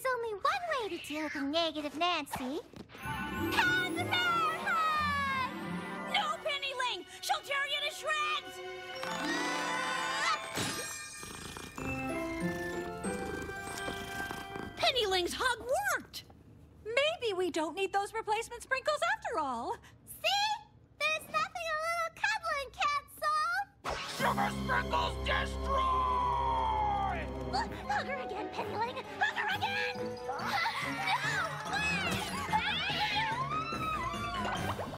There's only one way to deal with a negative Nancy. Have the bear hug! No, Penny Ling! She'll tear you to shreds! Penny Ling's hug worked! Maybe we don't need those replacement sprinkles after all. See? There's nothing a little cuddling can't solve. Sugar sprinkles destroy! Look, hug her again, Penny Ling. Hug her!